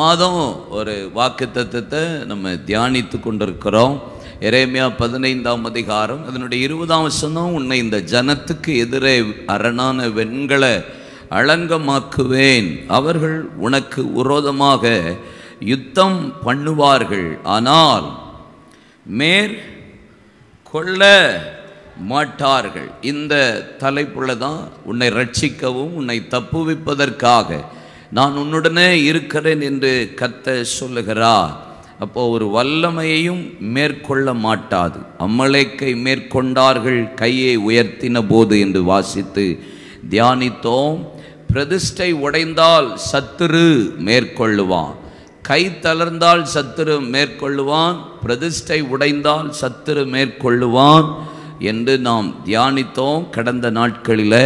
மாதம் ஒரு வாக்கு தத்துவத்தை நம்ம தியானித்து கொண்டிருக்கிறோம். எரேமியா பதினைந்தாம் அதிகாரம் அதனுடைய இருபதாம் வசனம் உன்னை இந்த ஜனத்துக்கு எதிரே அரணான வெண்கல அலங்கமாக்குவேன். அவர்கள் உனக்கு விரோதமாக யுத்தம் பண்ணுவார்கள். ஆனால் மேற் கொள்ள மாட்டார்கள். இந்த தலைப்புல தான் உன்னை ரட்சிக்கவும் உன்னை தப்புவிப்பதற்காக நான் உன்னுடனே இருக்கிறேன் என்று கத்த சொல்லுகிறார். அப்போ ஒரு வல்லமையையும் மேற்கொள்ள மாட்டாது. அம்மலேக்கை மேற்கொண்டார்கள் கையை உயர்த்தின போது என்று வாசித்து தியானித்தோம். பிரதிஷ்டை உடைந்தால் சத்துரு மேற்கொள்ளுவான். கை தளர்ந்தால் சத்துரு மேற்கொள்ளுவான். பிரதிஷ்டை உடைந்தால் சத்துரு மேற்கொள்ளுவான் என்று நாம் தியானித்தோம். கடந்த நாட்களில்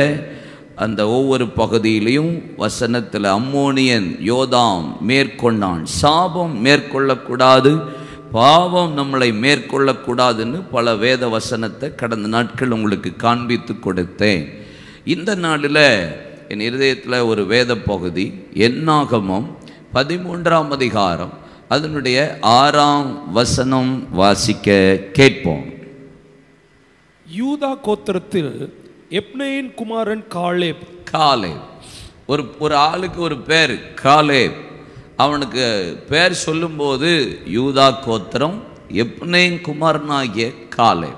அந்த ஒவ்வொரு பகுதியிலையும் வசனத்தில் அம்மோனியன் யோதாம் மேற்கொண்டான். சாபம் மேற்கொள்ளக்கூடாது பாவம் நம்மளை மேற்கொள்ளக்கூடாதுன்னு பல வேத வசனத்தை கடந்த நாட்கள் உங்களுக்கு காண்பித்து கொடுத்தேன். இந்த நாளில் என் இருதயத்தில் ஒரு வேத பகுதி என்னாகமம் பதிமூன்றாம் அதிகாரம் அதனுடைய ஆறாம் வசனம் வாசிக்க கேட்போம். யூதா கோத்திரத்தில் எப்னேயின் குமாரன் காலேப். காலேப். ஒரு ஒரு ஆளுக்கு ஒரு பேர் காலேப். அவனுக்கு பேர் சொல்லும்போது யூதா கோத்திரம் எப்னேன் குமாரனாகிய காலேப்.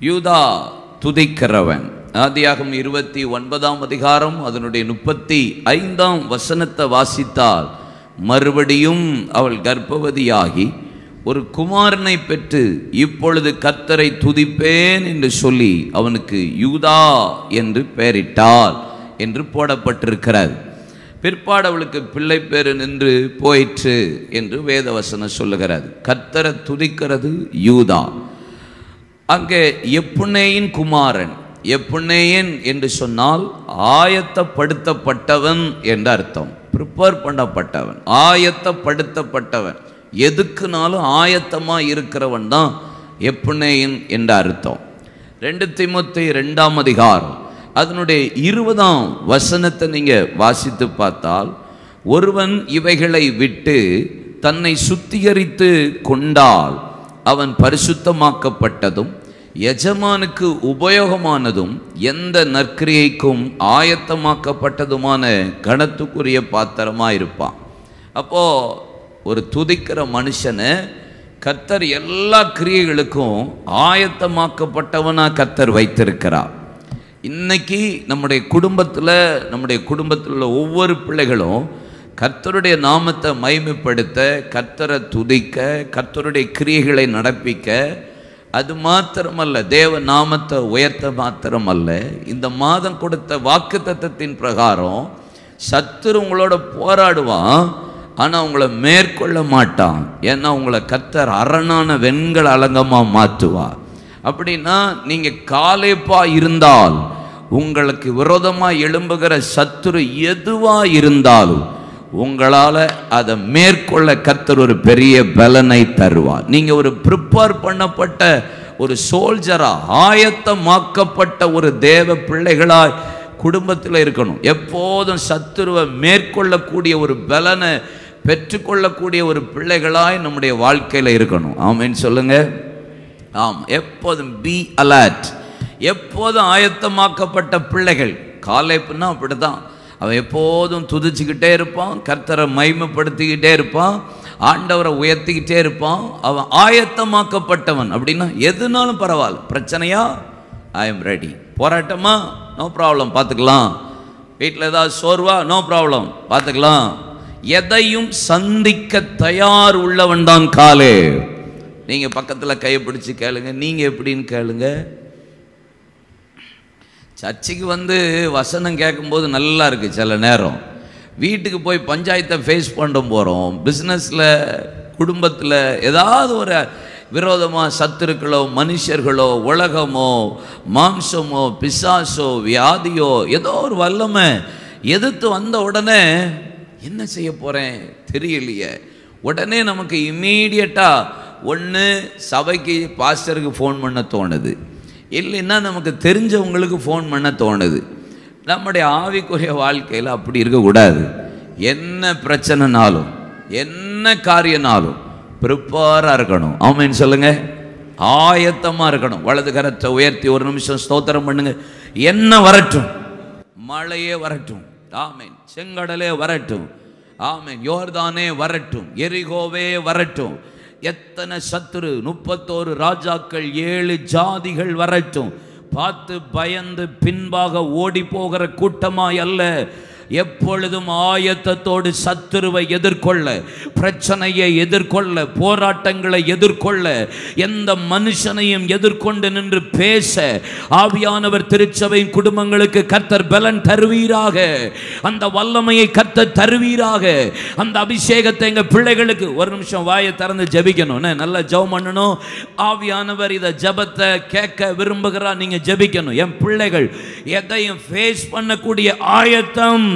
யூதா துதிக்கிறவன். ஆதியாகம் இருபத்தி ஒன்பதாம் அதிகாரம் அதனுடைய முப்பத்தி ஐந்தாம் வசனத்தை வாசித்தால் மறுபடியும் அவள் கர்ப்பவதியாகி ஒரு குமாரனை பெற்று இப்பொழுது கத்தரை துதிப்பேன் என்று சொல்லி அவனுக்கு யூதா என்று பெயரிட்டாள் என்று போடப்பட்டிருக்கிறார் பிற்பாடு அவளுக்கு பிள்ளை பேரு நின்று போயிற்று என்று வேதவசனம் சொல்லுகிறது. கத்தரை துதிக்கிறது யூதா. அங்கே எப்புனேயின் குமாரன் எப்புனேயன் என்று சொன்னால் ஆயத்தப்படுத்தப்பட்டவன் என்று அர்த்தம். ப்ரிப்பேர் பண்ணப்பட்டவன் ஆயத்தப்படுத்தப்பட்டவன். எதுக்குனாலும் ஆயத்தமாக இருக்கிறவன் தான் எப்புனேயன் என்ற அர்த்தம். ரெண்டு திமுத்தி ரெண்டாம் அதிகாரம். அதனுடைய இருபதாம் வசனத்தை நீங்கள் வாசித்து பார்த்தால் ஒருவன் இவைகளை விட்டு தன்னை சுத்திகரித்து கொண்டால் அவன் பரிசுத்தமாக்கப்பட்டதும் எஜமானுக்கு உபயோகமானதும் எந்த நற்கிரியைக்கும் ஆயத்தமாக்கப்பட்டதுமான கணத்துக்குரிய பாத்திரமாக இருப்பான். அப்போது ஒரு துதிக்கிற மனுஷனை கர்த்தர் எல்லா கிரியைகளுக்கும் ஆயத்தமாக்கப்பட்டவனாக கர்த்தர் வைத்திருக்கிறார். இன்னைக்கு நம்முடைய குடும்பத்தில் நம்முடைய குடும்பத்தில் உள்ள ஒவ்வொரு பிள்ளைகளும் கர்த்தருடைய நாமத்தை மைமைப்படுத்த கர்த்தரை துதிக்க கர்த்தருடைய கிரியைகளை நடப்பிக்க அது மாத்திரமல்ல தேவ நாமத்தை உயர்த்த மாத்திரமல்ல. இந்த மாதம் கொடுத்த வாக்கு தத்தத்தின் பிரகாரம் சத்துரு உங்களோட போராடுவான் ஆனால் உங்களை மேற்கொள்ள மாட்டான். ஏன்னா உங்களை கத்தர் அரணான வெண்கள் அலங்கமாக மாற்றுவார். அப்படின்னா நீங்கள் காலேப்பா இருந்தால் உங்களுக்கு விரோதமாக எழும்புகிற சத்துரு எதுவாக இருந்தாலும் உங்களால் அதை மேற்கொள்ள கத்தர் ஒரு பெரிய பலனை தருவார். நீங்கள் ஒரு ப்ரிப்பேர் பண்ணப்பட்ட ஒரு சோல்ஜராக ஆயத்தமாக்கப்பட்ட ஒரு தேவ பிள்ளைகளாய் குடும்பத்தில் இருக்கணும். எப்போதும் சத்துருவை மேற்கொள்ளக்கூடிய ஒரு பலனை பெற்றுக்கொள்ளக்கூடிய ஒரு பிள்ளைகளாய் நம்முடைய வாழ்க்கையில் இருக்கணும். ஆமேன்னு சொல்லுங்க. ஆம் எப்போதும் பி அலர்ட் எப்போதும் ஆயத்தமாக்கப்பட்ட பிள்ளைகள். காலைப்புன்னா அப்படி தான் அவன் எப்போதும் துதிச்சுக்கிட்டே இருப்பான் கர்த்தரை மைமைப்படுத்திக்கிட்டே இருப்பான் ஆண்டவரை உயர்த்திக்கிட்டே இருப்பான். அவன் ஆயத்தமாக்கப்பட்டவன் அப்படின்னா எதுனாலும் பரவாயில்ல. பிரச்சனையா? ஐ எம் ரெடி போராட்டமா? நோ ப்ராப்ளம் பார்த்துக்கலாம். வீட்டில் ஏதாவது சோர்வா? நோ ப்ராப்ளம் பார்த்துக்கலாம். எதையும் சந்திக்க தயார் உள்ளவன் தான் காலே. நீங்கள் பக்கத்தில் கையை பிடிச்சி கேளுங்க. நீங்கள் எப்படின்னு கேளுங்க. சர்ச்சுக்கு வந்து வசனம் கேட்கும்போது நல்லா இருக்குது சில நேரம். வீட்டுக்கு போய் பஞ்சாயத்தை ஃபேஸ் பண்ண போகிறோம் பிஸ்னஸில் குடும்பத்தில் ஏதாவது ஒரு விரோதமாக சத்துருக்களோ மனுஷர்களோ உலகமோ மாம்சமோ பிசாசோ வியாதியோ ஏதோ ஒரு வல்லமை எதிர்த்து வந்த உடனே என்ன செய்ய போகிறேன் தெரியலையே. உடனே நமக்கு இம்மீடியட்டாக ஒன்று சபைக்கு பாஸ்டருக்கு ஃபோன் பண்ண தோணுது. இல்லைன்னா நமக்கு தெரிஞ்சவங்களுக்கு ஃபோன் பண்ண தோணுது. நம்முடைய ஆவிக்குரிய வாழ்க்கையில் அப்படி இருக்கக்கூடாது. என்ன பிரச்சனைனாலும் என்ன காரியனாலும் ப்ரிப்பேராக இருக்கணும். ஆமென் சொல்லுங்கள் ஆயத்தமாக இருக்கணும். வலது கரத்தை உயர்த்தி ஒரு நிமிஷம் ஸ்தோத்திரம் பண்ணுங்க. என்ன வரட்டும்? மழையே வரட்டும். ஆமேன். செங்கடலே வரட்டும். ஆமேன். யோர்தானே வரட்டும். எரிகோவே வரட்டும். எத்தனை சத்துரு? முப்பத்தோரு ராஜாக்கள் ஏழு ஜாதிகள் வரட்டும். பார்த்து பயந்து பின்பாக ஓடி போகிற கூட்டமாய் அல்ல. எப்பொழுதும் ஆயத்தத்தோடு சத்துருவை எதிர்கொள்ள பிரச்சனையை எதிர்கொள்ள போராட்டங்களை எதிர்கொள்ள எந்த மனுஷனையும் எதிர்கொண்டு நின்று பேச ஆவியானவர் திருச்சபையின் குடும்பங்களுக்கு கர்த்தர் பலன் தருவீராக. அந்த வல்லமையை கர்த்தர் தருவீராக. அந்த அபிஷேகத்தை எங்கள் பிள்ளைகளுக்கு ஒரு நிமிஷம் வாயை திறந்து ஜபிக்கணும். நல்லா ஜெபம் பண்ணணும்? ஆவியானவர் இதை ஜெபத்தை கேட்க விரும்புகிறார் நீங்கள் ஜெபிக்கணும். என் பிள்ளைகள் எதையும் ஃபேஸ் பண்ணக்கூடிய ஆயத்தம்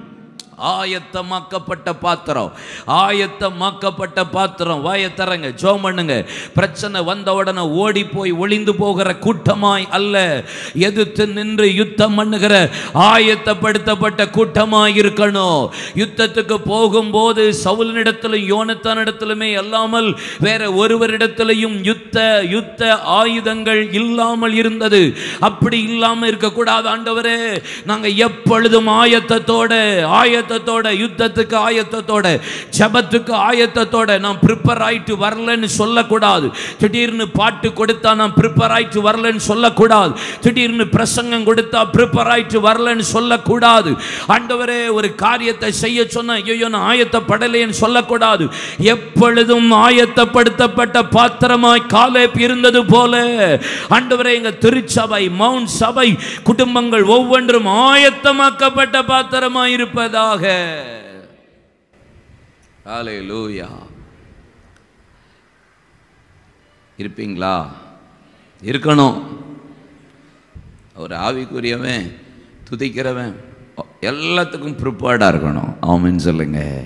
ஆயத்தமாக்கப்பட்ட பாத்திரம். ஆயத்தமாக்கப்பட்ட பாத்திரம். வாயை தரங்க ஜோம் பண்ணுங்க. பிரச்சனை வந்த உடனே ஓடி போய் ஒளிந்து போகிற கூட்டமாய் அல்ல. எதிர்த்து நின்று யுத்தம் பண்ணுகிற ஆயத்தப்படுத்தப்பட்ட கூட்டமாய் இருக்கணும். யுத்தத்துக்கு போகும்போது சவுலனிடத்திலும் யோனத்தானிடத்திலுமே அல்லாமல் வேற ஒருவரிடத்திலையும் யுத்த யுத்த ஆயுதங்கள் இல்லாமல் இருந்தது. அப்படி இல்லாமல் இருக்கக்கூடாது ஆண்டவரே. நாங்கள் எப்பொழுதும் ஆயத்தத்தோட ஆயத்த ஆயத்தத்தோட யுத்தத்துக்கு ஆயத்தத்தோட ஜபத்துக்கு ஆயத்தத்தோட நான் ப்ரிப்பர் ஆயிட்டு வரலன்னு சொல்லக்கூடாது. திடீர்னு பாட்டு கொடுத்தா நான் ப்ரிப்பர் ஆயிட்டு வரலன்னு சொல்லக்கூடாது. திடீர்னு பிரசங்கம் கொடுத்தா ப்ரிப்பர் ஆயிட்டு வரலன்னு சொல்லக்கூடாது. ஆண்டவரே ஒரு காரியத்தை செய்ய சொன்னா ஐயோ நான் ஆயத்தப்படலைன்னு சொல்லக்கூடாது. எப்பொழுதும் ஆயத்தப்படுத்தப்பட்ட பாத்திரமாய் காலேப் இருந்தது போல. ஆண்டவரே எங்க திருச்சபை மவுண்ட் சபை குடும்பங்கள் ஒவ்வொன்றும் ஆயத்தமாக்கப்பட்ட பாத்திரமாய் இருப்பதாக லூயா இருப்பீங்களா? இருக்கணும். ஒரு ஆவிக்குரியவன் துதிக்கிறவன் எல்லாத்துக்கும் ப்ரிப்பேர்டாக இருக்கணும். ஆமென்னு சொல்லுங்க.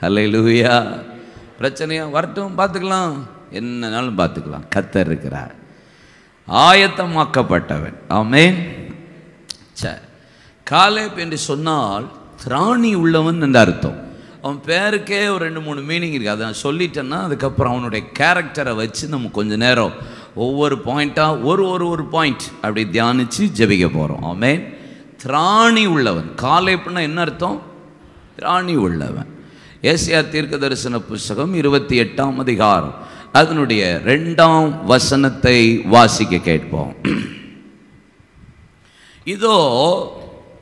ஹalleluya பிரச்சனையா வரட்டும் பார்த்துக்கலாம். என்னனாலும் பார்த்துக்கலாம். கத்தர் இருக்கிறார். ஆயத்தமாக்கப்பட்டவன். ஆமே சரி காலேப் என்று சொன்னால் திராணி உள்ளவன் என்று அர்த்தம். அவன் பேருக்கே ஒரு ரெண்டு மூணு மீனிங் இருக்குது அதை நான் சொல்லிட்டேன்னா அதுக்கப்புறம் அவனுடைய கேரக்டரை வச்சு நம்ம கொஞ்சம் நேரம் ஒவ்வொரு பாயிண்ட்டாக ஒரு ஒரு ஒரு பாயிண்ட் அப்படி தியானித்து ஜபிக்க போகிறோம் ஆமென் திராணி உள்ளவன். காலேப்னா என்ன அர்த்தம்? திராணி உள்ளவன். ஏசியா தீர்க்க தரிசன புஸ்தகம் இருபத்தி எட்டாம் அதிகாரம். அதனுடைய ரெண்டாம் வசனத்தை வாசிக்க கேட்போம். இதோ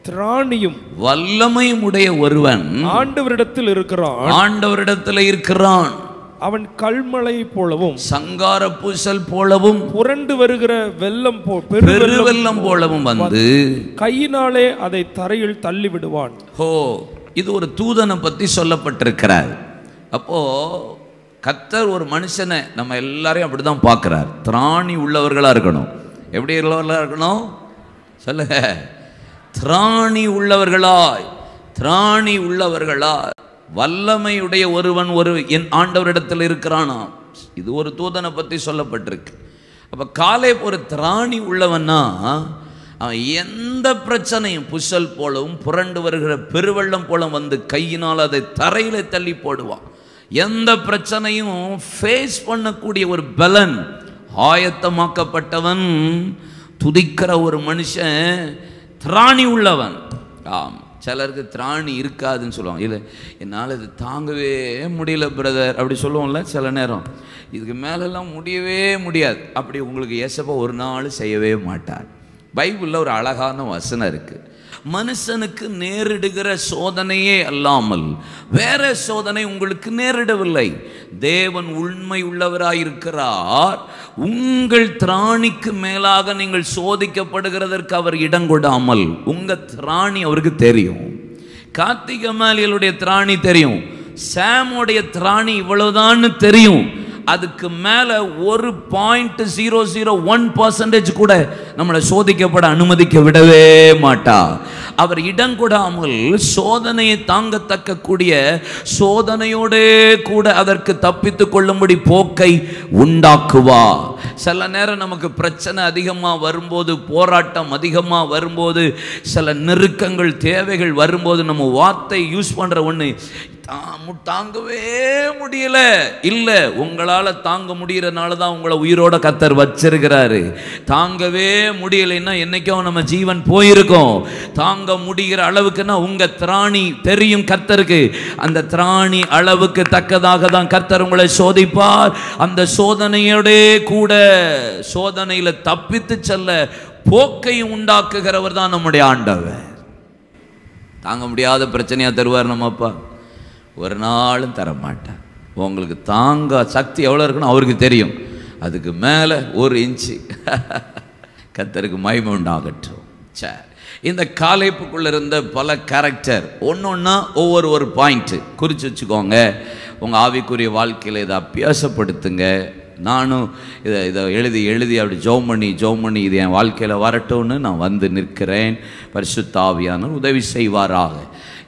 திராணியும் வல்லமையும் உடைய ஒருவன் ஆண்டவரிடத்தில் இருக்கிறான். ஆண்டவரிடத்தில் இருக்கிறான். அவன் கல்மலை போலவும் சங்கார பூசல் போலவும் புரண்டு வருகிற வெள்ளம் பெருவெள்ளம் போலவும் வந்து கையினாலே அதை தரையில் தள்ளி விடுவான் ஹோ இது ஒரு தூதனை பற்றி சொல்லப்பட்டிருக்கிறார். அப்போ கத்தர் ஒரு மனுஷனை நம்ம எல்லாரையும் அப்படிதான் பார்க்கிறார். திராணி உள்ளவர்களா இருக்கணும். எப்படி உள்ளவர்களா இருக்கணும்? சொல்லுங்க. திராணி உள்ளவர்களாய் திராணி உள்ளவர்களாய் வல்லமையுடைய ஒருவன் ஒரு என் ஆண்டவரிடத்தில் இருக்கிறானாம். இது ஒரு தூதனை பற்றி சொல்லப்பட்டிருக்கு. அப்போ காலை ஒரு திராணி உள்ளவன்னா அவன் எந்த பிரச்சனையும் புசல் போலவும் புரண்டு வருகிற பெருவெள்ளம் போல வந்து கையினால் அதை தரையில் தள்ளி போடுவான். எந்த பிரச்சனையும் ஃபேஸ் பண்ணக்கூடிய ஒரு பலன் ஆயத்தமாக்கப்பட்டவன் துதிக்கிற ஒரு மனுஷன் திராணி உள்ளவன். ஆம். சிலருக்கு திராணி இருக்காதுன்னு சொல்லுவாங்க. இல்லை என்னால் இது தாங்கவே முடியல பிரதர் அப்படி சொல்லுவோம்ல சில நேரம். இதுக்கு மேலெல்லாம் முடியவே முடியாது. அப்படி உங்களுக்கு ஏசப்பா ஒரு நாள் செய்யவே மாட்டார். பைபிளில் ஒரு அழகான வசனம் இருக்குது மனுஷனுக்கு நேரிடுகிற சோதனையே அல்லாமல் வேற சோதனை உங்களுக்கு நேரிடவில்லை. தேவன் உண்மை உள்ளவராயிருக்கிறார். உங்கள் திராணிக்கு மேலாக நீங்கள் சோதிக்கப்படுகிறதற்கு அவர் இடம் கொடாமல் உங்கள் திராணி அவருக்கு தெரியும். கார்த்திக மாலியலுடைய திராணி தெரியும். சாமுடைய திராணி இவ்வளவுதான்னு தெரியும். அதுக்கு மேலே ஒரு point zero zero one percentage கூட நம்மளை சோதிக்கப்பட அனுமதிக்க விடவே மாட்டா. அவர் இடம் கொடாமல் சோதனையை தாங்கத்தக்க கூடிய சோதனையோடே கூட அதற்கு தப்பித்து கொள்ளும்படி போக்கை உண்டாக்குவா. சில நேரம் நமக்கு பிரச்சனை அதிகமாக வரும்போது போராட்டம் அதிகமாக வரும்போது சில நெருக்கங்கள் தேவைகள் வரும்போது நம்ம வார்த்தை யூஸ் பண்ணுற ஒன்று தாங்கவே முடியல. இல்லை உங்களால் தாங்க முடிகிறனால தான் உங்களை உயிரோட கத்தர் வச்சிருக்கிறாரு. தாங்கவே முடியலைன்னா என்னைக்கும் நம்ம ஜீவன் போயிருக்கோம். தாங்க முடிகிற அளவுக்குன்னா உங்க திராணி தெரியும் கத்தருக்கு. அந்த திராணி அளவுக்கு தக்கதாக தான் கத்தர் உங்களை சோதிப்பார். அந்த சோதனையோடே கூட சோதனையில தப்பித்து செல்ல போக்கை உண்டாக்குகிறவர் தான் நம்முடைய ஆண்டவர். தாங்க முடியாத பிரச்சனையா தருவார் நம்ம அப்பா. ஒரு நாளும் தரமாட்டேன். உங்களுக்கு தாங்க சக்தி எவ்வளோ இருக்குன்னு அவருக்கு தெரியும். அதுக்கு மேலே ஒரு இன்ச்சு. கத்தருக்கு மகிமை உண்டாகட்டும். சரி இந்த காலைப்புக்குள்ள இருந்த பல கேரக்டர் ஒன்று ஒன்றா ஒவ்வொரு ஒரு பாயிண்ட்டு குறித்து வச்சுக்கோங்க. உங்கள் ஆவிக்குரிய வாழ்க்கையில் இதை அபியாசப்படுத்துங்க. நானும் இதை இதை எழுதி எழுதி அப்படி ஜோம் பண்ணி ஜோம் பண்ணி இது என் வாழ்க்கையில் வரட்டும்னு நான் வந்து நிற்கிறேன். பரிசுத்தாவியானவர் உதவி செய்வாராக.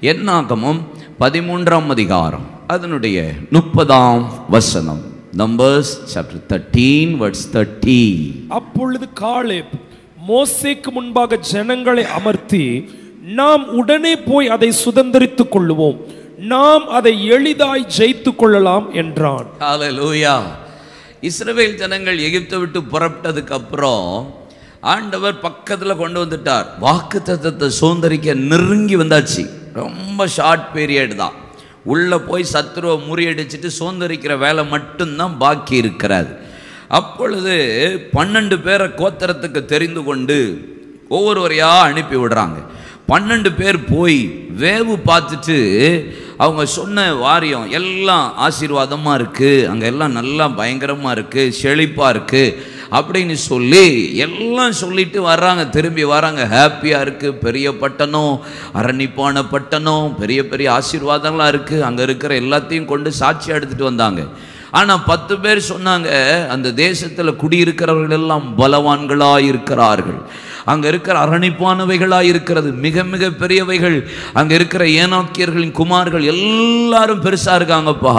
என்னாகமும் பதிமூன்றாம் அதிகாரம். அதனுடைய முப்பதாம் வசனம். Numbers chapter thirteen verse thirty அப்பொழுது காலேப் மோசேக்கு முன்பாக ஜனங்களை அமர்த்தி நாம் உடனே போய் அதை சுதந்தரித்துக் கொள்ளுவோம். நாம் அதை எளிதாய் ஜெயித்துக் கொள்ளலாம் என்றான். இஸ்ரவேல் ஜனங்கள் எகிப்தை விட்டு புறப்பட்டதுக்கு அப்புறம் ஆண்டவர் பக்கத்தில் கொண்டு வந்துட்டார். வாக்கு தத்தத்தை சுதந்திரிக்க நெருங்கி வந்தாச்சு. ரொம்ப ஷார்ட் பீரியட் தான். உள்ளே போய் சத்துருவை முறியடிச்சிட்டு சுதந்திரிக்கிற வேலை மட்டும்தான் பாக்கி இருக்கிறது. அப்பொழுது பன்னெண்டு பேரை கோத்தரத்துக்கு தெரிந்து கொண்டு ஒவ்வொருவரையாக அனுப்பி விடுறாங்க. பன்னெண்டு பேர் போய் வேவு பார்த்துட்டு அவங்க சொன்ன வாரியம் எல்லாம் ஆசீர்வாதமாக இருக்குது அங்கே எல்லாம் நல்லா பயங்கரமாக இருக்குது செழிப்பாக இருக்குது அப்படின்னு சொல்லி எல்லாம் சொல்லிட்டு வர்றாங்க. திரும்பி வராங்க. ஹாப்பியாக இருக்குது பெரிய பட்டணம் அரணிப்பான பட்டணம் பெரிய பெரிய ஆசீர்வாதங்களாக இருக்குது அங்கே இருக்கிற எல்லாத்தையும் கொண்டு சாட்சி எடுத்துகிட்டு வந்தாங்க. ஆனால் பத்து பேர் சொன்னாங்க அந்த தேசத்தில் குடியிருக்கிறவர்கள் எல்லாம் பலவான்களாக இருக்கிறார்கள் அங்கே இருக்கிற அரணிப்பானவைகளாக இருக்கிறது மிக மிக பெரியவைகள். அங்கே இருக்கிற ஏனாக்கியர்களின் குமார்கள் எல்லாரும் பெருசாக இருக்காங்கப்பா.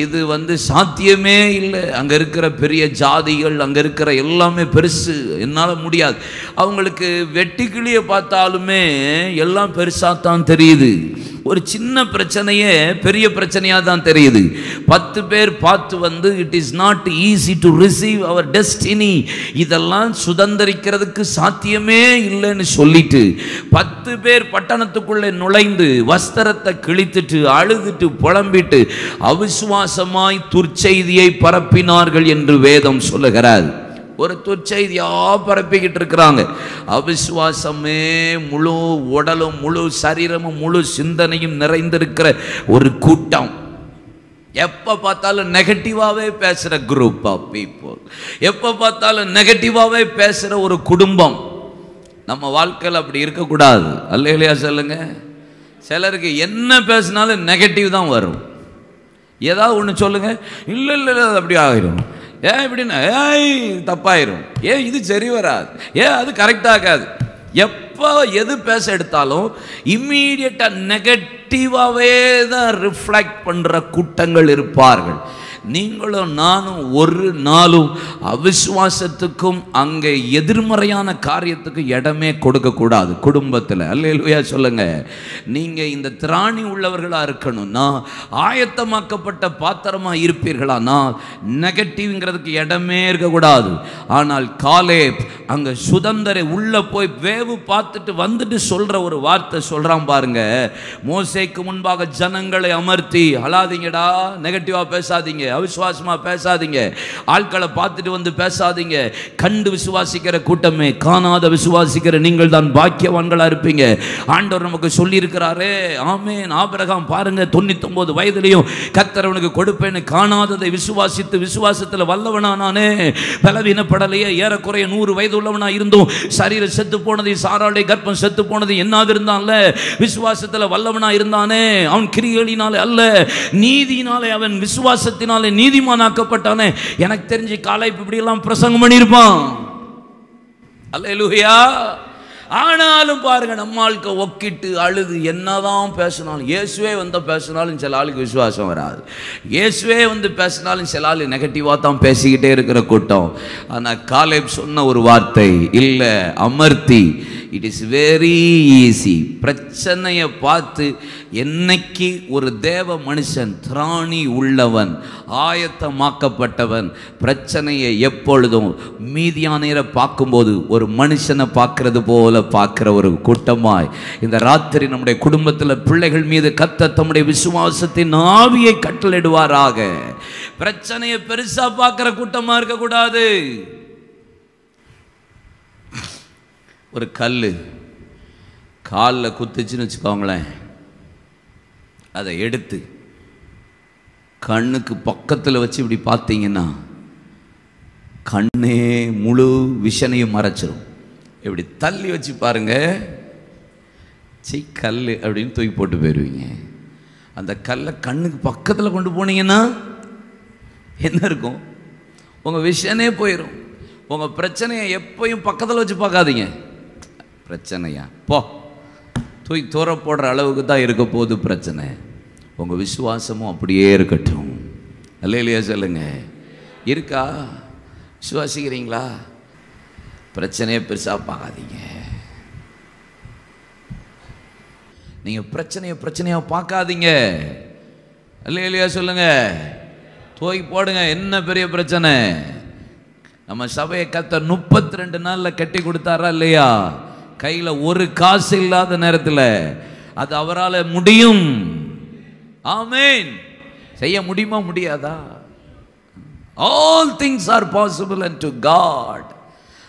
இது வந்து சாத்தியமே இல்லை. அங்கே இருக்கிற பெரிய ஜாதிகள் அங்கே இருக்கிற எல்லாமே பெருசு என்னால் முடியாது. அவங்களுக்கு வெட்டிக்கிளியை பார்த்தாலுமே எல்லாம் பெருசாக தான் தெரியுது. ஒரு சின்ன பிரச்சனையே பெரிய பிரச்சனையாக தான் தெரியுது. பத்து பேர் பார்த்து வந்து it is not easy to receive our destiny இதெல்லாம் சுதந்திரிக்கிறதுக்கு சாத்தியம் இல்லைன்னு சொல்லிட்டு பத்து பேர் பட்டணத்துக்குள்ளே நுழைந்து வஸ்திரத்தை கிழித்துட்டு அழுதுட்டு புலம்பிட்டு அவிசுவாசமாய் துர்ச்செய்தியை பரப்பினார்கள் என்று வேதம் சொல்லுகிறார். ஒரு துர்ச்செய்தியா பரப்பிக்கிட்டு இருக்கிறாங்க. அவிசுவாசமே முழு உடலும் முழு சரீரமும் முழு சிந்தனையும் நிறைந்திருக்கிற ஒரு கூட்டம். எப்போ பார்த்தாலும் நெகட்டிவாகவே பேசுகிற குரூப் ஆஃப் பீப்புள் எப்போ பார்த்தாலும் நெகட்டிவாகவே பேசுகிற ஒரு குடும்பம். நம்ம வாழ்க்கையில் அப்படி இருக்கக்கூடாது. அல்ல இல்லையா சொல்லுங்க. சிலருக்கு என்ன பேசினாலும் நெகட்டிவ் தான் வரும். ஏதாவது ஒன்று சொல்லுங்க இல்லை இல்லை இல்லை, அது அப்படி ஆகிடும் ஏன் இப்படின்னா ஏய் தப்பாயிரும். ஏன் இது சரி வராது. ஏன் அது கரெக்டாக ஆகாது. எப்போ எது பேச எடுத்தாலும் இம்மீடியட்டாக நெகட்டிவாகவே தான் ரிஃப்ளெக்ட் பண்ணுற கூட்டங்கள் இருப்பார்கள். நீங்களும் நானும் ஒரு நாளும் அவிசுவாசத்துக்கும் அங்கே எதிர்மறையான காரியத்துக்கு இடமே கொடுக்கக்கூடாது குடும்பத்தில். அல்லையா சொல்லுங்க. நீங்கள் இந்த திராணி உள்ளவர்களாக இருக்கணும்னா ஆயத்தமாக்கப்பட்ட பாத்திரமாக இருப்பீர்களானா நெகட்டிவ்ங்கிறதுக்கு இடமே இருக்கக்கூடாது ஆனால் காலே அங்கே சுதந்திர உள்ளே போய் வேவு பார்த்துட்டு வந்துட்டு சொல்கிற ஒரு வார்த்தை சொல்கிறான் பாருங்க. மோசைக்கு முன்பாக ஜனங்களை அமர்த்தி அழாதீங்கடா நெகட்டிவாக பேசாதீங்க. அவிசுவாசமாக பேசாதீங்க. ஆட்களை பார்த்துட்டு வந்து பேசாதீங்க. கண்டு விசுவாசிக்கிற கூட்டமே காணாத விசுவாசிக்கிற நீங்கள் தான் பாக்கியவான்களாக இருப்பீங்க. ஆண்டவர் நமக்கு சொல்லியிருக்கிறாரே ஆமேன். ஆபரகம் பாருங்க தொண்ணூத்தொம்பது வயதுலையும் கத்தரவனுக்கு கொடுப்பேன்னு காணாததை விசுவாசித்து விசுவாசத்தில் வல்லவனா நானே. பலவீனப்படலையே ஏறக்குறைய நூறு வயது உள்ளவனா இருந்தும் சரீரம் செத்து போனது சாராளை கர்ப்பம் செத்து போனது என்னாவது இருந்தான்ல? விசுவாசத்தில் வல்லவனா இருந்தானே. அவன் கிரிகளினாலே அல்ல நீதியினாலே அவன் விசுவாசத்தினாலே நீதிமான ஆக்கப்பட்டானே எனக்கு தெரிஞ்சு காலை இப்படி எல்லாம் பிரசங்கம் பண்ணியிருப்பான். அல்லேலூயா. ஆனாலும் பாருங்க நம்ம ஆளுக்கு ஒக்கிட்டு அழுது என்னதான் பேசினாலும் இயேசுவே வந்து பேசினாலும் சில ஆளுக்கு விசுவாசம் வராது. இயேசுவே வந்து பேசினாலும் சில ஆள் நெகட்டிவாக தான் பேசிக்கிட்டே இருக்கிற கூட்டம். ஆனால் காலேப் சொன்ன ஒரு வார்த்தை இல்லை அமர்த்தி இட் இஸ் வெரி ஈஸி பிரச்சனையை பார்த்து என்னைக்கு ஒரு தேவ மனுஷன் திராணி உள்ளவன் ஆயத்தமாக்கப்பட்டவன் பிரச்சனையை எப்பொழுதும் மீதியானரை பார்க்கும்போது ஒரு மனுஷனை பார்க்கறது போல பார்க்குற ஒரு கூட்டமாய். இந்த ராத்திரி நம்முடைய குடும்பத்தில் பிள்ளைகள் மீது கத்த தம்முடைய விசுவாசத்தின் ஆவியை கட்டளிடுவாராக பிரச்சனையை பெருசாக பார்க்குற கூட்டமாக இருக்கக்கூடாது. ஒரு கல் காலில் குத்துச்சுன்னு வச்சுக்கோங்களேன். அதை எடுத்து கண்ணுக்கு பக்கத்தில் வச்சு இப்படி பார்த்தீங்கன்னா கண்ணே முழு விஷனையும் மறைச்சிரும். இப்படி தள்ளி வச்சு பாருங்க. சீ கல் அப்படின்னு தூக்கி போட்டு போயிடுவீங்க அந்த கல்லை கண்ணுக்கு பக்கத்தில் கொண்டு போனீங்கன்னா என்ன இருக்கும்? உங்கள் விஷனே போயிடும் உங்கள் பிரச்சனையை எப்பயும் பக்கத்தில் வச்சு பார்க்காதீங்க. பிரச்சனையா? போ. தூக்கி தூர போடுற அளவுக்கு தான் இருக்க போது பிரச்சனை. உங்கள் விசுவாசமும் அப்படியே இருக்கட்டும். அல்ல இல்லையா சொல்லுங்க. இருக்கா? விசுவாசிக்கிறீங்களா? பிரச்சனையை பெருசாக பார்க்காதீங்க. நீங்கள் பிரச்சனையை பிரச்சனையாக பார்க்காதீங்க. அல்ல இல்லையா சொல்லுங்க. தூக்கி போடுங்க என்ன பெரிய பிரச்சனை? நம்ம சபையை கத்த முப்பத்தி ரெண்டு நாளில் கட்டி கொடுத்தாரா இல்லையா? கையில் ஒரு காசு இல்லாத நேரத்தில் அது அவரால் முடியும். ஆமேன். செய்ய முடியுமா முடியாதா? All things are possible and to God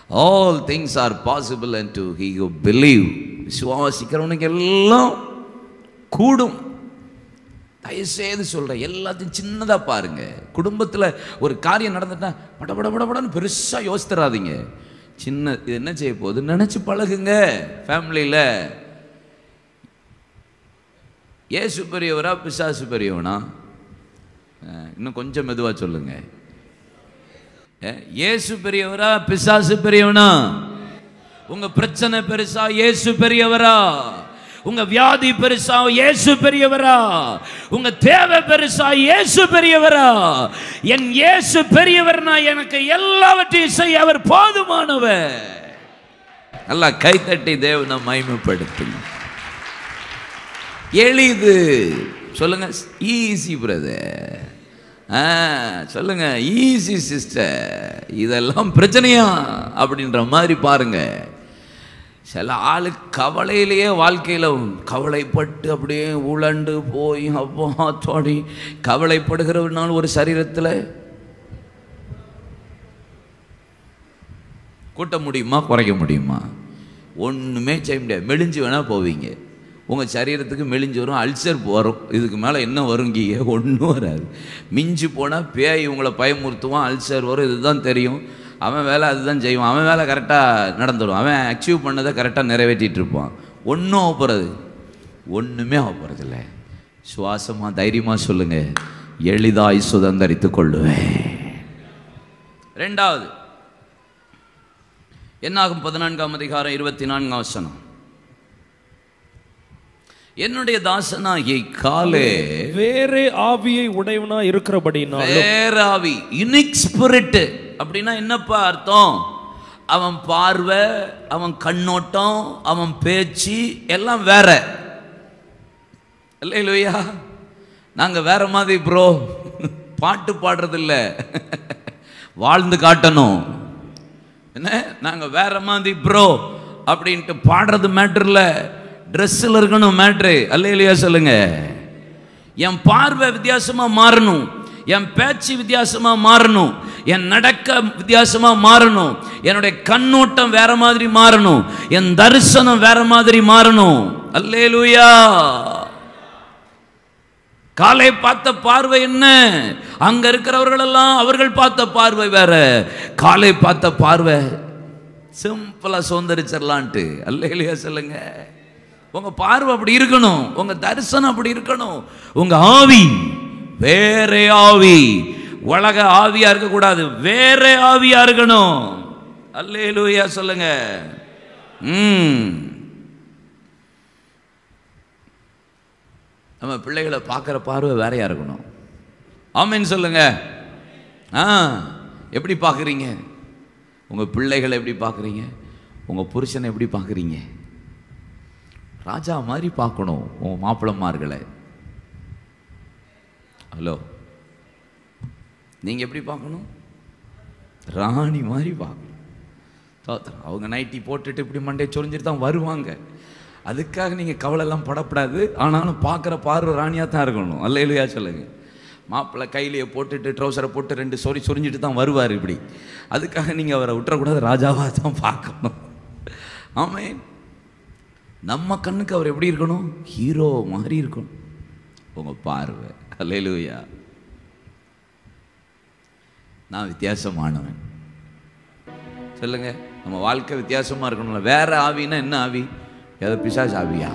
all things are possible and to he you believe விசுவாசிக்கிறவனுக்கு எல்லாம் கூடும். தயவுசெய்து சொல்கிறேன் எல்லாத்தையும் சின்னதாக பாருங்கள் குடும்பத்தில் ஒரு காரியம் நடந்துட்டா படபட பட பட படன்னு பெருசாக யோசித்துறாதீங்க. சின்ன இது என்ன செய்ய போகுது? நினச்சி பழகுங்க ஃபேமிலியில் ஏசு பெரியவரா பிசாசு பெரியவனா? இன்னும் கொஞ்சம் மெதுவாக சொல்லுங்க. ஏசு இயேசு பெரியவரா பிசாசு பெரியவனா? உங்கள் பிரச்சனை பெருசா இயேசு பெரியவரா? உங்க வியாதி பெருசா இயேசு பெரியவரா. உங்க தேவை பெருசா இயேசு பெரியவரா. என் இயேசு பெரியவர்னா எனக்கு எல்லாவற்றையும் செய்ய அவர் போதுமானவர். நல்லா கைத்தட்டி தேவனை மகிமைப்படுத்துங்க. எளிது. சொல்லுங்க ஈஸி பிரதர் ஆ சொல்லுங்க ஈஸி சிஸ்டர் இதெல்லாம் பிரச்சனையா? அப்படின்ற மாதிரி பாருங்க. சில ஆளு கவலையிலேயே வாழ்க்கையில் கவலைப்பட்டு அப்படியே உழண்டு போய் அப்போ தோடி கவலைப்படுகிறவனால் ஒரு சரீரத்தில் கூட்ட முடியுமா குறைக்க முடியுமா? ஒன்றுமே செய்ய முடியாது. மெலிஞ்சு வேணால் போவீங்க. உங்கள் சரீரத்துக்கு மெலிஞ்சு வரும் அல்சர் வரும். இதுக்கு மேலே என்ன வருங்கீங்க? ஒன்றும் வராது. மிஞ்சி போனால் பேய் உங்களை பயமுறுத்துவான் அல்சர் வரும். இதுதான் தெரியும். அவன் வேலை அதுதான் செய்வான். அவன் வேலை கரெக்டாக நடந்துடும். அவன் அச்சீவ் பண்ணதை கரெக்டாக நிறைவேற்றிட்டு இருப்பான். ஒன்றும் ஆகப்படுறது ஒன்றுமே ஆகப்படுறதில்ல சுவாசமாக தைரியமாக சொல்லுங்கள் எளிதாய் சுதந்தரித்து கொள்ளுவேன். ரெண்டாவது. என்னாகும் பதினான்காம் அதிகாரம் இருபத்தி நான்காம் வசனம். என்னுடைய தாசனாகிய காலே வேறே ஆவியை உடையவனா இருக்கிறபடினால் வேறாவி யுனிக் ஸ்பிரிட் அப்படின்னா என்னப்பா அர்த்தம்? அவன் பார்வை அவன் கண்ணோட்டம் அவன் பேச்சு எல்லாம் வேற. இல்லை இல்லையா நாங்கள் வேற மாதிரி ப்ரோ பாட்டு பாடுறதில்ல. வாழ்ந்து காட்டணும். என்ன? நாங்கள் வேற மாதிரி ப்ரோ அப்படின்ட்டு பாடுறது மேட்ரு இல்லை. ட்ரெஸ்ஸில் இருக்கணும் மேட்ரு அல்ல இல்லையா சொல்லுங்க. என் பார்வை வித்தியாசமா மாறணும். என் பேச்சு வித்தியாசமா மாறணும். என் நடக்க வித்தியாசமா மாறணும். என்னுடைய கண்ணோட்டம் வேற மாதிரி மாறணும். என் தரிசனம் வேற மாதிரி மாறணும். அல்லே லூயா காலை பார்த்த பார்வை என்ன? அங்க இருக்கிறவர்கள் எல்லாம் அவர்கள் பார்த்த பார்வை வேற. காலை பார்த்த பார்வை சிம்பிளா சுதந்திரிச்சிடலான்ட்டு அல்ல இல்லையா சொல்லுங்க. உங்க பார்வை அப்படி இருக்கணும். உங்க தரிசனம் அப்படி இருக்கணும். உங்க ஆவி வேற ஆவி. உலக ஆவியா இருக்கக்கூடாது வேற ஆவியா இருக்கணும். அல்லேலூயா சொல்லுங்க. ம். நம்ம பிள்ளைகளை பார்க்குற பார்வை வேறையாக இருக்கணும். ஆமேன்னு சொல்லுங்க. ஆ எப்படி பார்க்குறீங்க? உங்கள் பிள்ளைகளை எப்படி பார்க்குறீங்க? உங்கள் புருஷனை எப்படி பார்க்குறீங்க? ராஜா மாதிரி பார்க்கணும் உங்கள் மாப்பிளமார்களை ஹலோ நீங்கள் எப்படி பார்க்கணும்? ராணி மாதிரி பார்க்கணும். தோத்திரம் அவங்க நைட்டி போட்டுட்டு இப்படி மண்டே சொரிஞ்சிட்டு தான் வருவாங்க. அதுக்காக நீங்கள் கவலைலாம் படப்படாது. ஆனாலும் பார்க்குற பார்வை ராணியாக தான் இருக்கணும். அல்ல இல்லையா சொல்லுங்க. மாப்பிள்ளை கையிலேயே போட்டுட்டு ட்ரௌசரை போட்டு ரெண்டு சொறி சொரிஞ்சிட்டு தான் வருவார் இப்படி. அதுக்காக நீங்கள் அவரை விட்டுறக்கூடாது ராஜாவாக தான் பார்க்கணும். ஆமே நம்ம கண்ணுக்கு அவர் எப்படி இருக்கணும்? ஹீரோ மாதிரி இருக்கணும். உங்கள் பார்வை. அல்லேலூயா நான் வித்தியாசமானவன். சொல்லுங்க நம்ம வாழ்க்கை வித்தியாசமாக இருக்கணும்ல. வேற ஆவின்னா என்ன ஆவி? ஏதோ பிசாஸ் ஆவியா?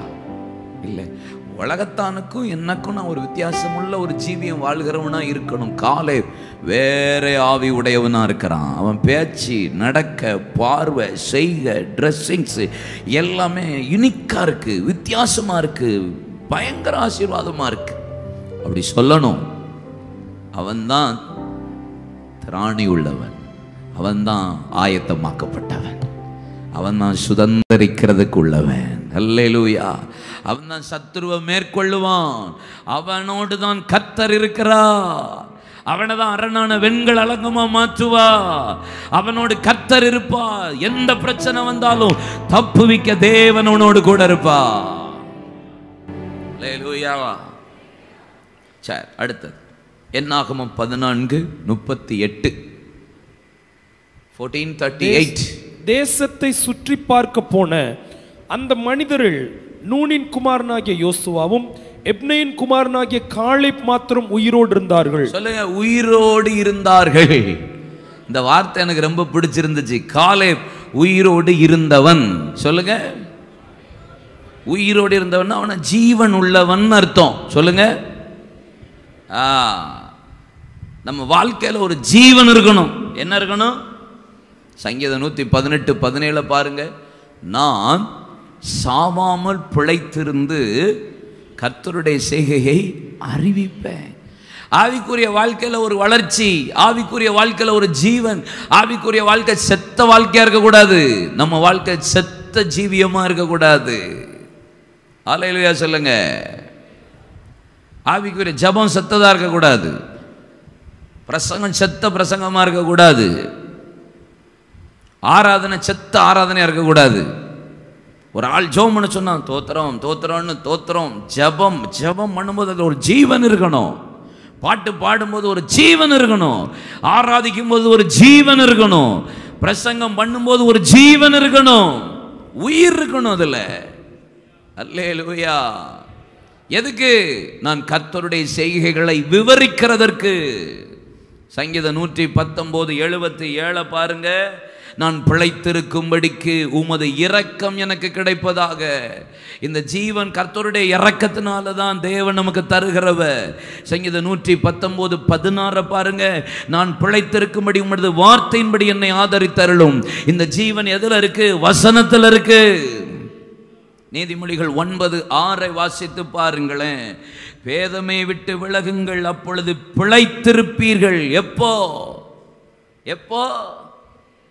இல்லை. உலகத்தானுக்கும் எனக்கும் நான் ஒரு வித்தியாசமுள்ள ஒரு ஜீவியம் வாழ்கிறவனா இருக்கணும். காலை வேற ஆவி உடையவனா இருக்கிறான். அவன் பேச்சு நடக்க பார்வை செய்க ட்ரெஸ்ஸிங்ஸ் எல்லாமே யுனிக்காக இருக்கு வித்தியாசமாக இருக்கு பயங்கர ஆசீர்வாதமாக இருக்குது அப்படி சொல்லணும். அவன்தான் திராணி உள்ளவன் அவன்தான் ஆயத்தமாக்கப்பட்டவன். அவன்தான் சுதந்திரிக்கிறதுக்கு உள்ளவன் அல்லேலூயா. அவன்தான் சத்துருவை மேற்கொள்ளுவான். அவனோடு தான் கத்தர் இருக்கிறா அவனை தான் அரணான வெண்கள் அலங்கமா மாற்றுவா அவனோடு கத்தர் இருப்பா எந்த பிரச்சனை வந்தாலும் தப்புவிக்க தேவன் உனோடு கூட இருப்பா லேலூயாவா சரி அடுத்தது. என்னாகமம் பதினான்கு முப்பத்தி எட்டு. ஃபோர்டீன் தேர்ட்டி எயிட் தேசத்தை சுற்றி பார்க்க போன அந்த மனிதரில் நூனின் குமாரனாகிய யோசுவாவும் எப்னையின் குமாரனாகிய காலேப் மாத்திரம் உயிரோடு இருந்தார்கள். சொல்லுங்க உயிரோடு இருந்தார்கள். இந்த வார்த்தை எனக்கு ரொம்ப பிடிச்சிருந்துச்சு. காலே உயிரோடு இருந்தவன். சொல்லுங்க. உயிரோடு இருந்தவன் அவன ஜீவன் உள்ளவன் அர்த்தம். சொல்லுங்க. நம்ம வாழ்க்கையில் ஒரு ஜீவன் இருக்கணும். என்ன இருக்கணும்? சங்கீதம் நூற்றி பதினெட்டு பதினேழு பாருங்க. நான் சாவாமல் பிழைத்திருந்து கர்த்தருடைய செய்கையை அறிவிப்பேன். ஆவிக்குரிய வாழ்க்கையில் ஒரு வளர்ச்சி ஆவிக்குரிய வாழ்க்கையில் ஒரு ஜீவன் ஆவிக்குரிய வாழ்க்கை செத்த வாழ்க்கையாக இருக்கக்கூடாது. நம்ம வாழ்க்கை செத்த ஜீவியமாக இருக்கக்கூடாது. ஆலையிலையா சொல்லுங்கள் ஆவிக்குரிய ஜபம் செத்ததாக இருக்கக்கூடாது. பிரசங்கம் செத்த பிரசங்கமாக இருக்கக்கூடாது. ஆராதனை செத்த ஆராதனையாக இருக்கக்கூடாது. ஒரு ஆள் ஜோம் பண்ண சொன்னான் தோத்திரம் தோத்திரம்னு தோத்திரம் ஜெபம் ஜெபம் பண்ணும்போது அதில் ஒரு ஜீவன் இருக்கணும். பாட்டு பாடும்போது ஒரு ஜீவன் இருக்கணும். ஆராதிக்கும் போது ஒரு ஜீவன் இருக்கணும். பிரசங்கம் பண்ணும்போது ஒரு ஜீவன் இருக்கணும். உயிர் இருக்கணும் அதில். அல்லே லூயா எதுக்கு? நான் கர்த்தருடைய செய்கைகளை விவரிக்கிறதற்கு. சங்கீத நூற்றி பத்தொம்போது எழுபத்தி ஏழை பாருங்க. நான் பிழைத்திருக்கும்படிக்கு உமது இரக்கம் எனக்கு கிடைப்பதாக. இந்த ஜீவன் கர்த்தருடைய இரக்கத்தினால தான் தேவன் நமக்கு தருகிறவ சங்கீத நூற்றி பத்தொம்போது பதினாறை பாருங்க. நான் பிழைத்திருக்கும்படி உமது வார்த்தையின்படி என்னை ஆதரித்தருளும். இந்த ஜீவன் எதில் இருக்கு? வசனத்தில் இருக்கு. நீதிமொழிகள் ஒன்பது ஆறை வாசித்து பாருங்களேன். வேதமே விட்டு விலகுங்கள் அப்பொழுது பிழைத்திருப்பீர்கள். எப்போ? எப்போ?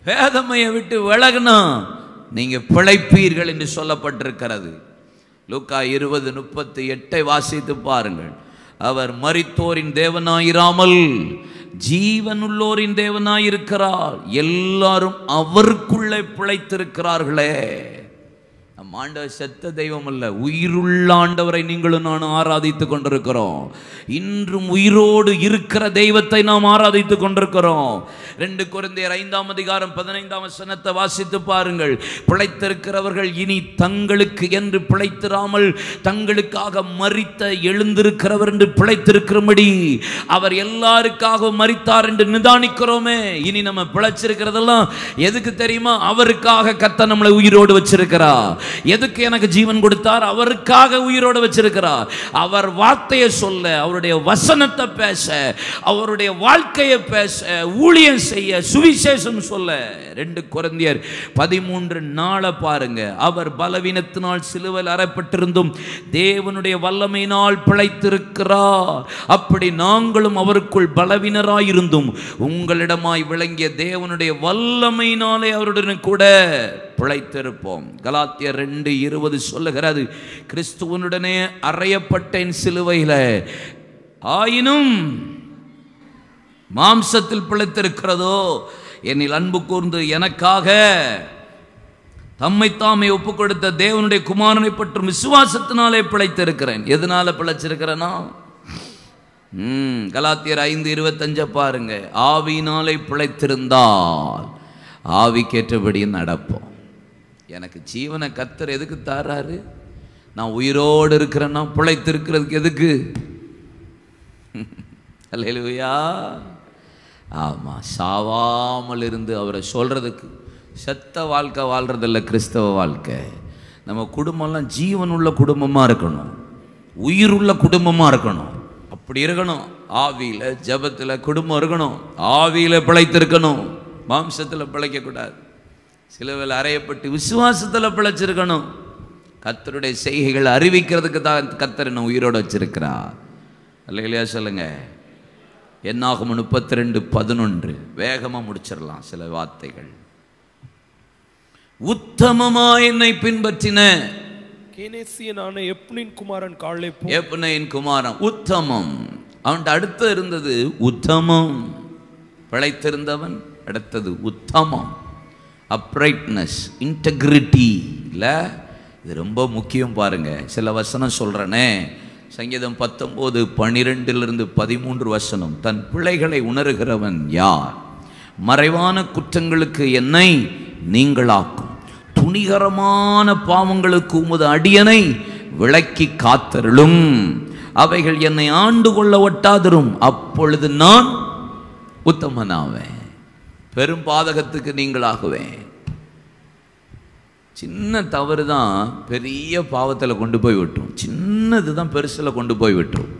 வேதமையை விட்டு விலகுனா நீங்க பிழைப்பீர்கள் என்று சொல்லப்பட்டிருக்கிறது. லூக்கா இருபது முப்பத்தி எட்டை வாசித்து பாருங்கள். அவர் மறித்தோரின் தேவனாயிராமல் ஜீவனுள்ளோரின் தேவனாயிருக்கிறார். எல்லாரும் அவருக்குள்ளே பிழைத்திருக்கிறார்களே. நம் ஆண்டவர் செத்த தெய்வம் அல்ல. உயிருள்ள ஆண்டவரை நீங்களும் நானும் ஆராதித்துக் கொண்டிருக்கிறோம். இன்றும் உயிரோடு இருக்கிற தெய்வத்தை நாம் ஆராதித்துக் கொண்டிருக்கிறோம். ரெண்டு குழந்தையர் ஐந்தாம் அதிகாரம் பதினைந்தாம் வசனத்தை வாசித்து பாருங்கள். பிழைத்திருக்கிறவர்கள் இனி தங்களுக்கு என்று பிழைத்திராமல் தங்களுக்காக மறித்த எழுந்திருக்கிறவர் என்று பிழைத்திருக்கிறபடி அவர் எல்லாருக்காக மறித்தார் என்று நிதானிக்கிறோமே. இனி நம்ம பிழைச்சிருக்கிறதெல்லாம் எதுக்கு தெரியுமா? அவருக்காக கத்த நம்மளை உயிரோடு வச்சிருக்கிறா எதுக்கு எனக்கு ஜீவன் கொடுத்தார்? அவருக்காக உயிரோடு வச்சிருக்கிறார். அவர் வார்த்தையை சொல்ல அவருடைய வசனத்தை பேச அவருடைய வாழ்க்கையை பேச ஊழியம் செய்ய சுவிசேஷம் சொல்ல. ரெண்டு குழந்தையர் பதிமூன்று நாளை பாருங்க. அவர் பலவீனத்தினால் சிலுவையில் அறப்பட்டிருந்தும் தேவனுடைய வல்லமையினால் பிழைத்திருக்கிறார். அப்படி நாங்களும் அவருக்குள் பலவீனராயிருந்தும் உங்களிடமாய் விளங்கிய தேவனுடைய வல்லமையினாலே அவருடன் கூட பிழைத்திருப்போம். கலாத்தியர் ரெண்டு இருபது சொல்லுகிறது கிறிஸ்துவனுடனே அறையப்பட்டேன் சிலுவையில். ஆயினும் மாம்சத்தில் பிழைத்திருக்கிறதோ? என்னில் அன்பு கூர்ந்து எனக்காக தம்மை தாமே ஒப்பு கொடுத்த தேவனுடைய குமாரனை பற்றும் விசுவாசத்தினாலே பிழைத்திருக்கிறேன். எதனால பிழைச்சிருக்கிறேன்னா? கலாத்தியர் ஐந்து இருபத்தஞ்ச பாருங்க. ஆவியினாலே பிழைத்திருந்தால் ஆவிக்கேற்றபடியும் நடப்போம். எனக்கு ஜீவனை கத்தர் எதுக்கு தாராரு? நான் உயிரோடு இருக்கிறேன்னா பிழைத்திருக்கிறதுக்கு எதுக்கு? அல்லையா ஆமாம் சாவாமல் இருந்து அவரை சொல்கிறதுக்கு செத்த வாழ்க்கை வாழ்கிறதில்ல கிறிஸ்தவ வாழ்க்கை. நம்ம குடும்பம்லாம் ஜீவனுள்ள குடும்பமாக இருக்கணும் உயிருள்ள குடும்பமாக இருக்கணும். அப்படி இருக்கணும். ஆவியில் ஜபத்தில் குடும்பம் இருக்கணும் ஆவியில் பிழைத்திருக்கணும் மாம்சத்தில் பிழைக்கக்கூடாது. சிலுவையில் அறையப்பட்டு விசுவாசத்தில் பிழைச்சிருக்கணும். கத்தருடைய செய்கைகள் அறிவிக்கிறதுக்கு தான் கத்தர் என்ன உயிரோடு வச்சிருக்கிறா இல்லையா சொல்லுங்க. என்னாகும் முப்பத்தி ரெண்டு பதினொன்று. வேகமாக முடிச்சிடலாம் சில வார்த்தைகள். உத்தமமா என்னை பின்பற்றின. கேனேசியனான எப்னின் குமாரன் காலேப்பு ஏப்பனையின் குமாரன் உத்தமம். அவன்கிட்ட அடுத்து இருந்தது உத்தமம். பிழைத்திருந்தவன் அடுத்தது உத்தமம். அப்ரைட்னஸ் இன்டெகிரிட்டி இல்லை இது ரொம்ப முக்கியம் பாருங்க. சில வசனம் சொல்கிறனே சங்கீதம் பத்தொம்போது பனிரெண்டிலிருந்து பதிமூன்று வசனம். தன் பிள்ளைகளை உணர்கிறவன் யார்? மறைவான குற்றங்களுக்கு என்னை நீங்களாக்கும். துணிகரமான பாவங்களுக்கு உமது அடியனை விளக்கி காத்தருளும். அவைகள் என்னை ஆண்டு கொள்ள ஒட்டாதிரும். அப்பொழுது நான் உத்தமனாவேன். பெரும் பாதகத்துக்கு நீங்களாகுவேன். சின்ன தவறு தான் பெரிய பாவத்தில் கொண்டு போய் விட்டுரும். சின்னது தான் பெருசில் கொண்டு போய் விட்டுரும்.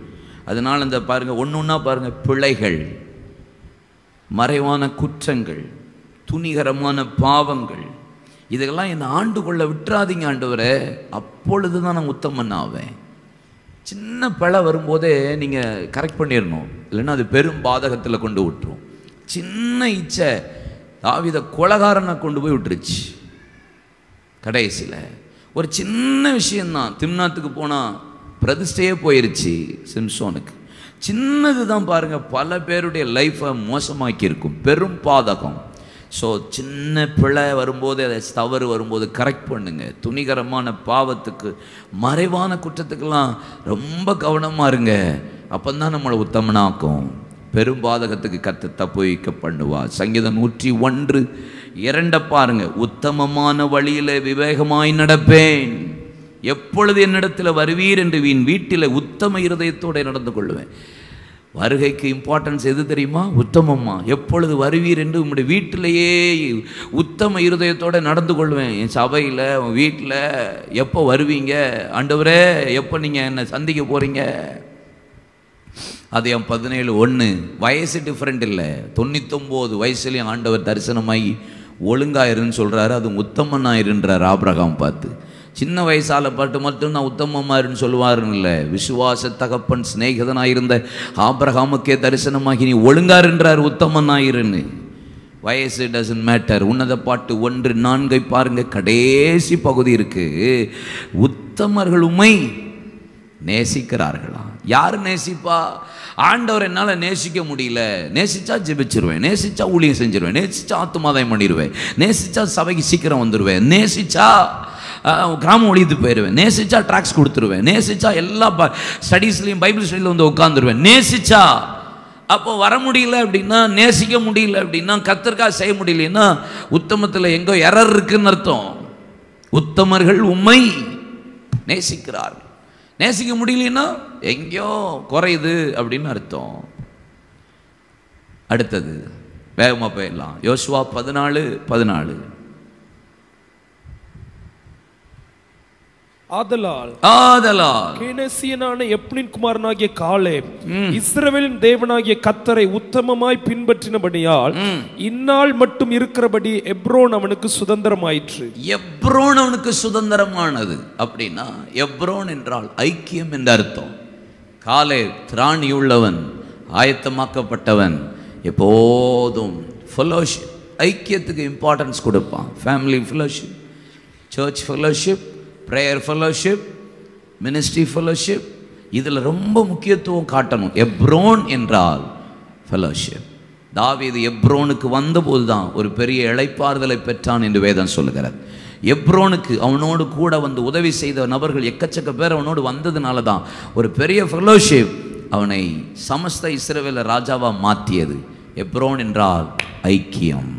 அதனால் இந்த பாருங்கள் ஒன்று ஒன்றா பாருங்கள் பிழைகள் மறைவான குற்றங்கள் துணிகரமான பாவங்கள் இதெல்லாம் என்னை ஆண்டு கொள்ள விட்டுறாதீங்க ஆண்டவரே. அப்பொழுது தான் நான் உத்தமன் ஆவேன். சின்ன பிழை வரும்போதே நீங்கள் கரெக்ட் பண்ணிடணும். இல்லைன்னா அது பெரும் பாதகத்தில் கொண்டு விட்டுரும். சின்ன இச்சை. தாவித கொலகாரனை கொண்டு போய் விட்டுருச்சு. கடைசியில். ஒரு சின்ன விஷயந்தான் திம்னாத்துக்கு போனால் பிரதிஷ்டையே போயிருச்சு சிம்சோனுக்கு. சின்னது தான் பாருங்கள் பல பேருடைய லைஃப்பை மோசமாக்கி இருக்கும் பெரும் பாதகம். ஸோ சின்ன பிழை வரும்போது அதை தவறு வரும்போது கரெக்ட் பண்ணுங்க. துணிகரமான பாவத்துக்கு மறைவான குற்றத்துக்கெல்லாம் ரொம்ப கவனமாக இருங்க. அப்போ தான் நம்மளை உத்தமனாக்கும். பெரும்பாதகத்துக்கு கத்து தப்புவிக்க பண்ணுவா சங்கீதம் நூற்றி ஒன்று இரண்ட பாருங்க உத்தமமான வழியில் விவேகமாய் நடப்பேன். எப்பொழுது என்னிடத்தில் வருவீர் என்று வீண் வீட்டில் உத்தம இருதயத்தோடு நடந்து கொள்வேன் வருகைக்கு இம்பார்ட்டன்ஸ் எது தெரியுமா? உத்தமம்மா. எப்பொழுது வருவீர் என்று உங்களுடைய வீட்டிலேயே உத்தம இருதயத்தோடு நடந்து கொள்வேன். என் சபையில் உன் வீட்டில் எப்போ வருவீங்க? ஆண்டவரே எப்போ நீங்கள் என்னை சந்திக்க போகிறீங்க அது என் பதினேழு ஒன்று வயசு டிஃப்ரெண்ட் இல்லை. தொண்ணூத்தொம்போது வயசுலேயும் ஆண்டவர் தரிசனமாகி ஒழுங்காயிருன்னு சொல்கிறாரு அது உத்தமனாயிருன்றார் ஆபிரகாம் பார்த்து. சின்ன வயசால் பாட்டு மட்டும் நான் உத்தமமாருன்னு சொல்லுவாருன்னு இல்லை. விசுவாச தகப்பன் சிநேகிதனாயிருந்த ஆபிரகாமுக்கே தரிசனமாகி நீ ஒழுங்காருன்றார் உத்தமனாயிருன்னு வயசு டசன்ட் மேட்டர் உன்னத பாட்டு ஒன்று நான்கை பாருங்க. கடைசி பகுதி இருக்கு. உத்தமர்களுமை நேசிக்கிறார்களா? யார் நேசிப்பா? ஆண்டவர் என்னால் நேசிக்க முடியல. நேசிச்சா ஜெபிச்சிருவேன். நேசிச்சா ஊழியம் செஞ்சிருவேன். நேசிச்சா ஆத்துமாதாயம் பண்ணிடுவேன் நேசிச்சா சபைக்கு சீக்கிரம் வந்துடுவேன் நேசிச்சா கிராமம் ஒழித்து போயிடுவேன் நேசிச்சா ட்ராக்ஸ் கொடுத்துருவேன். நேசிச்சா எல்லா ஸ்டடீஸ்லையும் பைபிள் ஸ்டடியில் வந்து உட்காந்துருவேன் நேசிச்சா அப்போ வர முடியல அப்படின்னா நேசிக்க முடியல அப்படின்னா கத்தர்க்காக செய்ய முடியலன்னா உத்தமத்தில் எங்கோ எரர் இருக்குன்னு அர்த்தம். உத்தமர்கள் உண்மை நேசிக்கிறார் நேசிக்க முடியலன்னா எங்கேயோ குறையுது அப்படின்னு அர்த்தம். அடுத்தது வேகமாக போயிடலாம். யோசுவா பதினாலு பதினாலு. ஆதலால் ஆதலால். கேனசியனான எப்னின் குமாரனாகிய காலே இஸ்ரவேலின் தேவனாகிய கத்தரை உத்தமமாய் பின்பற்றினபடியால் இந்நாள் மட்டும் இருக்கிறபடி எப்ரோன் அவனுக்கு சுதந்திரமாயிற்று. எப்ரோன் அவனுக்கு சுதந்திரமானது. அப்படின்னா எப்ரோன் என்றால் ஐக்கியம் என்ற அர்த்தம். காலே திராணி உள்ளவன் ஆயத்தமாக்கப்பட்டவன் எப்போதும் ஃபெலோஷிப் ஐக்கியத்துக்கு இம்பார்ட்டன்ஸ் கொடுப்பான். Family fellowship church fellowship prayer fellowship ministry fellowship இதில் ரொம்ப முக்கியத்துவம் காட்டணும். எப்ரோன் என்றால் ஃபெலோஷிப் தாவீது எப்ரோனுக்கு வந்தபோது தான் ஒரு பெரிய இழைப்பாறுதலை பெற்றான் என்று வேதம் சொல்லுகிறது. எப்ரோனுக்கு அவனோடு கூட வந்து உதவி செய்த நபர்கள் எக்கச்சக்க பேர் அவனோடு வந்ததுனால தான் ஒரு பெரிய ஃபெலோஷிப் அவனை சமஸ்த இஸ்ரவேல ராஜாவாக மாற்றியது. எப்ரோன் என்றால் ஐக்கியம்.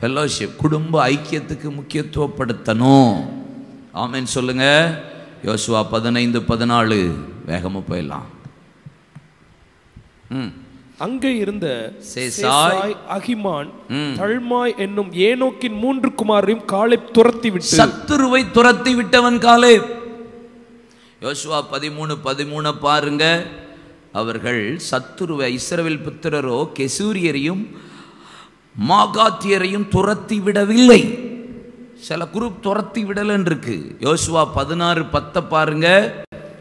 ஃபெல்லோஷிப் குடும்ப ஐக்கியத்துக்கு முக்கியத்துவப்படுத்தணும். ஆமென் சொல்லுங்க. யோசுவா பதினைந்து பதினாலு. வேகமாக போயிடலாம். ம். அங்கே இருந்த சேசாய், அகிமான் தல்மாய் என்னும் ஏனோக்கின் மூன்று குமாரையும் காலை துரத்தி விட்டு சத்துருவை துரத்தி விட்டவன் காலே யோசுவா பதிமூணு பதிமூணு பாருங்க. அவர்கள் சத்துருவை இஸ்ரவேல் புத்திரரோ கெசூரியரையும் மாகாத்தியரையும் துரத்தி விடவில்லை. சில குரூப் துரத்தி விடலன்னு இருக்கு. யோசுவா பதினாறு பத்தை பாருங்க.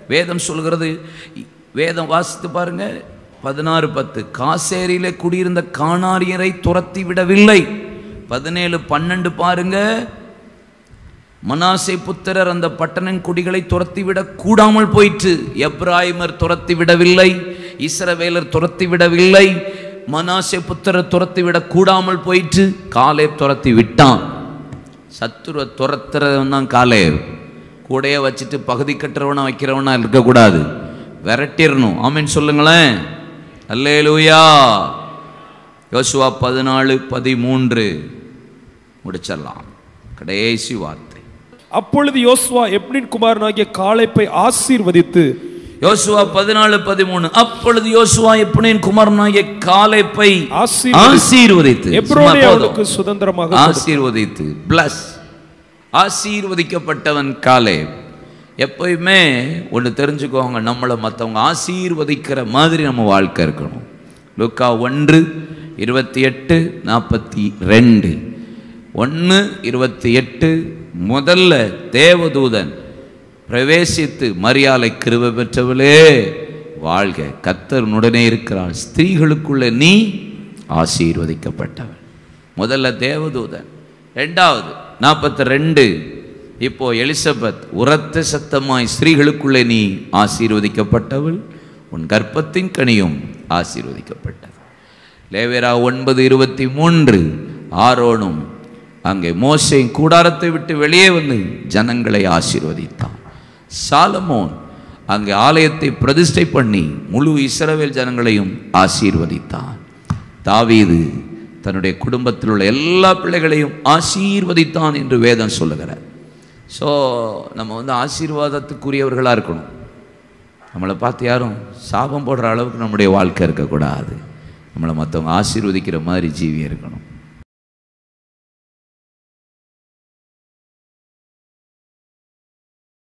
வேதம் சொல்கிறது வேதம் வாசித்து பாருங்க. பதினாறு பத்து காசேரியிலே குடியிருந்த காணாரியரை துரத்தி விடவில்லை. பதினேழு பன்னெண்டு பாருங்க. மனாசை புத்திரர் அந்த பட்டணம் குடிகளை துரத்திவிடக் கூடாமல் போயிற்று. எப்ராஹிமர் துரத்தி விடவில்லை. இஸ்ரவேலர் துரத்தி விடவில்லை. மனாசை புத்திரர் துரத்திவிடக் கூடாமல் போயிற்று. காலே துரத்தி விட்டான். சத்துருவை துரத்துறவன் தான் காலே கூடையே வச்சுட்டு பகுதி கட்டுறவனா வைக்கிறவனா இருக்கக்கூடாது. விரட்டிடணும் ஆமீன் சொல்லுங்களேன். அல்லேலூயா. யோசுவா பதினாலு பதிமூன்று. முடிச்சிடலாம். கடைசி வார்த்தை. அப்பொழுது யோசுவா எப்படின் குமாரனாகிய காலைப்பை ஆசீர்வதித்து யோசுவா பதினாலு பதிமூணு. அப்பொழுது யோசுவா எப்படின் குமாரனாகிய காலைப்பை ஆசீர்வதி- ஆசீர்வதித்து சுதந்திரமாக ஆசீர்வதித்து பிளஸ் ஆசீர்வதிக்கப்பட்டவன் காலே எப்பயுமே ஒன்று தெரிஞ்சுக்கோங்க நம்மளை மற்றவங்க ஆசீர்வதிக்கிற மாதிரி நம்ம வாழ்க்கை இருக்கணும். லுக்கா ஒன்று இருபத்தி எட்டு நாற்பத்தி ரெண்டு. ஒன்று இருபத்தி எட்டு முதல்ல தேவதூதன். பிரவேசித்து மரியாதை கிருப பெற்றவளே வாழ்க. கத்தருனுடனே இருக்கிறாள் ஸ்திரீகளுக்குள்ள நீ ஆசீர்வதிக்கப்பட்டவள். முதல்ல தேவதூதன். ரெண்டாவது நாற்பத்தி ரெண்டு. இப்போ எலிசபெத் உரத்த சத்தமாய் ஸ்திரீகளுக்குள்ளே நீ ஆசீர்வதிக்கப்பட்டவள். உன் கர்ப்பத்தின் கனியும் ஆசீர்வதிக்கப்பட்டது. லேவேரா ஒன்பது இருபத்தி மூன்று. ஆரோனும் அங்கே மோசையும் கூடாரத்தை விட்டு வெளியே வந்து ஜனங்களை ஆசீர்வதித்தான். சாலமோன் அங்கே ஆலயத்தை பிரதிஷ்டை பண்ணி முழு இஸ்ரவேல் ஜனங்களையும் ஆசீர்வதித்தான். தாவீது தன்னுடைய குடும்பத்தில் உள்ள எல்லா பிள்ளைகளையும் ஆசீர்வதித்தான் என்று வேதம் சொல்லுகிறார். ஸோ நம்ம வந்து ஆசீர்வாதத்துக்குரியவர்களாக இருக்கணும். நம்மளை பார்த்து யாரும் சாபம் போடுற அளவுக்கு நம்முடைய வாழ்க்கை இருக்கக்கூடாது. நம்மளை மற்றவங்க ஆசீர்வதிக்கிற மாதிரி ஜீவியாக இருக்கணும்.